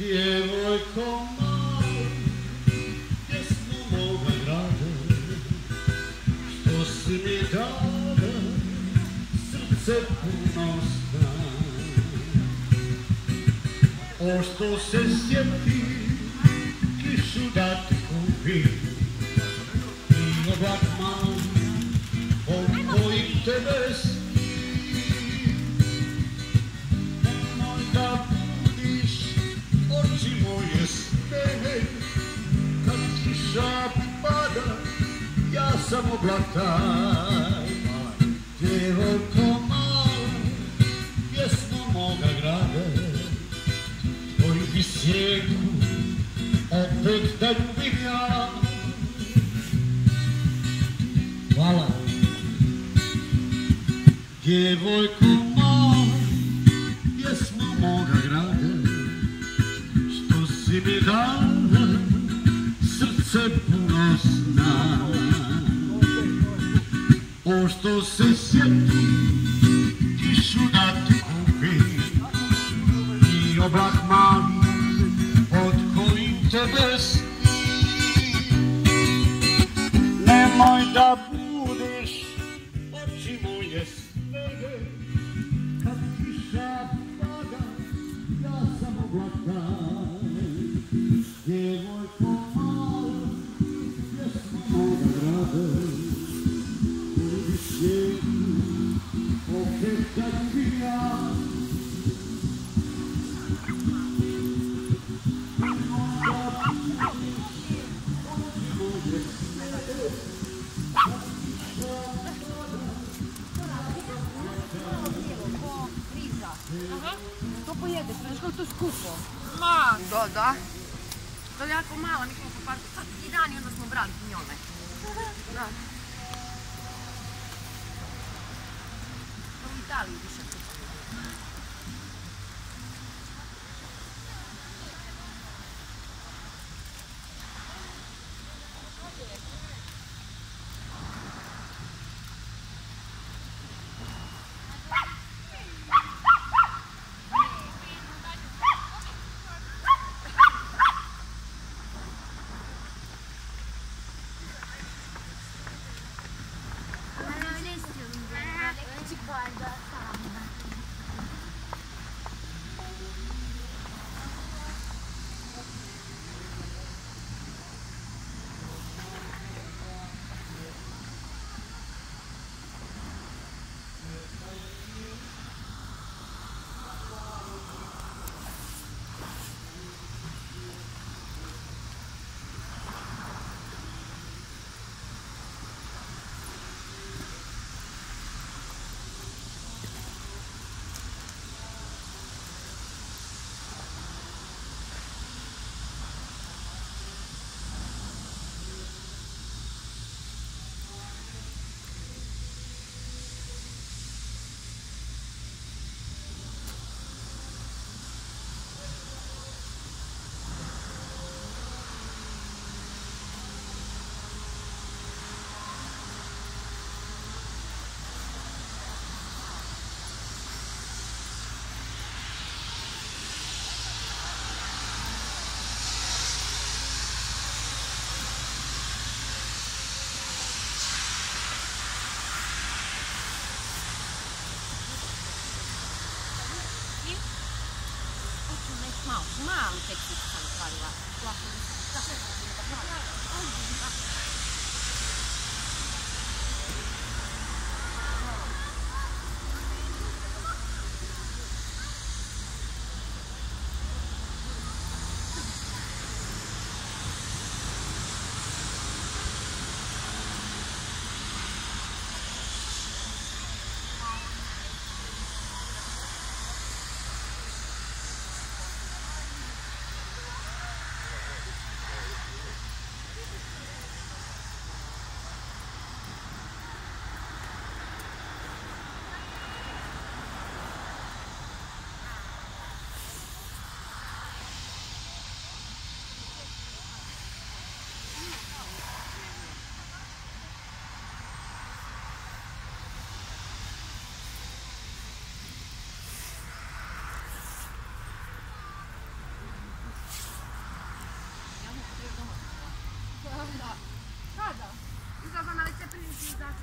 Dievoj komai, pjesmu nove grade, si mi dala, srce puno. O što se sjeti, kišu da kupi, i oblak malo, od tebe sam oblataj. Djevojko mala, pjesmo moga grada, koji bi sjeku opet da ljubim ja. Hvala. Djevojko mala, pjesmo moga grada, što si mi dala, O što se sjeti, kišu da ti kupim, i oblak mali, od kojim tebe snim. Nemoj da kako to skupo. Ma, da, da. To je jako malo, mi smo pa sad i dan i onda smo brali njome. Da. To u Italiji više. mam, mam te kwitki, pan paliła. Właśnie, zawsze, zawsze, zawsze, zawsze, zawsze, zawsze, da. Da, da. Iza vam, ali se prilično zato.